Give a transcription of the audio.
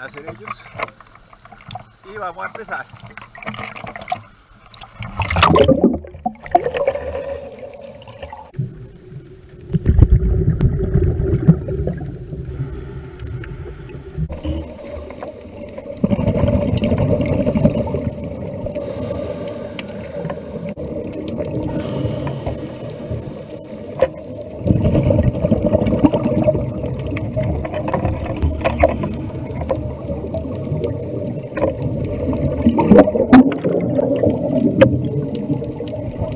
Hacer ellos. Y vamos a empezar